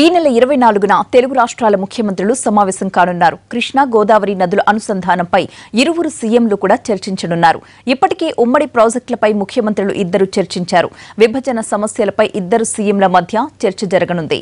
ఈ నెల ఇరవై నాలుగున తెలుగు రాష్ట్రాల ముఖ్యమంత్రులు సమావేశం కానున్నారు. కృష్ణా గోదావరి నదుల అనుసంధానంపై ఇరువురు సీఎంలు కూడా చర్చించనున్నారు. ఇప్పటికే ఉమ్మడి ప్రాజెక్టులపై ముఖ్యమంత్రులు ఇద్దరు చర్చించారు. విభజన సమస్యలపై ఇద్దరు సీఎంల మధ్య చర్చ జరగనుంది.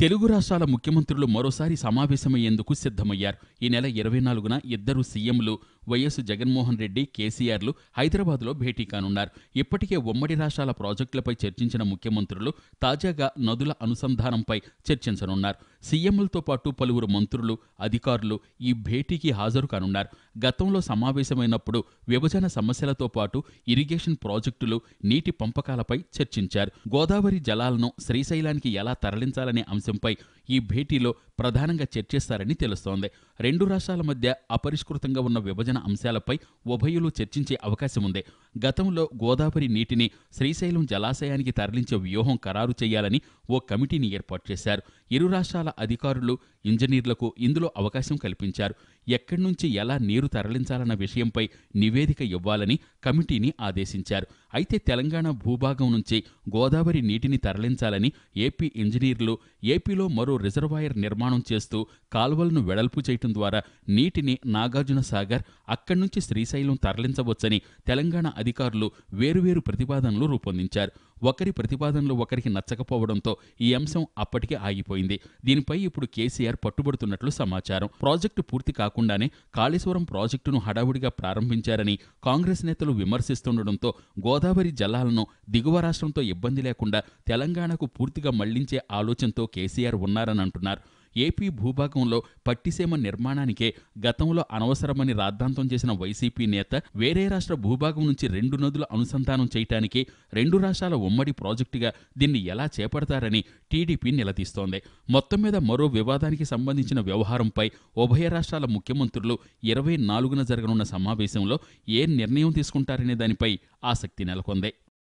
తెలుగు రాష్ట్రాల ముఖ్యమంత్రులు మరోసారి సమావేశమయ్యేందుకు సిద్ధమయ్యారు. ఈ నెల ఇరవై నాలుగున ఇద్దరు సీఎంలు వైఎస్ జగన్మోహన్ రెడ్డి కేసీఆర్లు హైదరాబాద్లో భేటీ కానున్నారు. ఇప్పటికే ఉమ్మడి రాష్ట్రాల ప్రాజెక్టులపై చర్చించిన ముఖ్యమంత్రులు తాజాగా నదుల అనుసంధానంపై చర్చించనున్నారు. సీఎంలతో పాటు పలువురు మంత్రులు అధికారులు ఈ భేటీకి హాజరు కానున్నారు. గతంలో సమావేశమైనప్పుడు విభజన సమస్యలతో పాటు ఇరిగేషన్ ప్రాజెక్టులు నీటి పంపకాలపై చర్చించారు. గోదావరి జలాలను శ్రీశైలానికి ఎలా తరలించాలనే అంశంపై ఈ భేటీలో ప్రధానంగా చర్చిస్తారని తెలుస్తోంది. రెండు రాష్ట్రాల మధ్య అపరిష్కృతంగా ఉన్న విభజన అంశాలపై ఉభయులు చర్చించే అవకాశం ఉంది గతంలో గోదావరి నీటిని శ్రీశైలం జలాశయానికి తరలించే వ్యూహం ఖరారు చేయాలని ఓ కమిటీని ఏర్పాటు చేశారు. ఇరు రాష్ట్రాల అధికారులు ఇంజనీర్లకు ఇందులో అవకాశం కల్పించారు. ఎక్కడి నుంచి ఎలా నీరు తరలించాలన్న విషయంపై నివేదిక ఇవ్వాలని కమిటీని ఆదేశించారు. అయితే తెలంగాణ భూభాగం నుంచి గోదావరి నీటిని తరలించాలని ఏపీ ఇంజనీర్లు ఏపీలో మరో రిజర్వాయర్ నిర్మాణం చేస్తూ కాలువలను వెడల్పు చేయటం ద్వారా నీటిని నాగార్జున సాగర్ అక్కడి నుంచి శ్రీశైలం తరలించవచ్చని తెలంగాణ అధికారులు వేరువేరు ప్రతిపాదనలు రూపొందించారు. ఒకరి ప్రతిపాదనలు ఒకరికి నచ్చకపోవడంతో ఈ అంశం అప్పటికే ఆగిపోయింది. దీనిపై ఇప్పుడు కేసీఆర్ పట్టుబడుతున్నట్లు సమాచారం. ప్రాజెక్టు పూర్తి కాకుండానే కాళేశ్వరం ప్రాజెక్టును హడావుడిగా ప్రారంభించారని కాంగ్రెస్ నేతలు విమర్శిస్తుండటంతో గోదావరి జలాలను దిగువ రాష్ట్రంతో ఇబ్బంది లేకుండా తెలంగాణకు పూర్తిగా మళ్ళించే ఆలోచనతో కేసీఆర్ ఉన్నారని అంటున్నారు. ఏపీ భూభాగంలో పట్టిసీమ నిర్మాణానికే గతంలో అనవసరమని రాద్ధాంతం చేసిన వైసీపీ నేత వేరే రాష్ట్ర భూభాగం నుంచి రెండు నదుల అనుసంధానం చేయటానికి రెండు రాష్ట్రాల ఉమ్మడి ప్రాజెక్టుగా దీన్ని ఎలా చేపడతారని టీడీపీ నిలదీస్తోంది. మొత్తం మీద మరో వివాదానికి సంబంధించిన వ్యవహారంపై ఉభయ రాష్ట్రాల ముఖ్యమంత్రులు ఇరవై నాలుగున జరగనున్న సమావేశంలో ఏ నిర్ణయం తీసుకుంటారనే దానిపై ఆసక్తి నెలకొంది.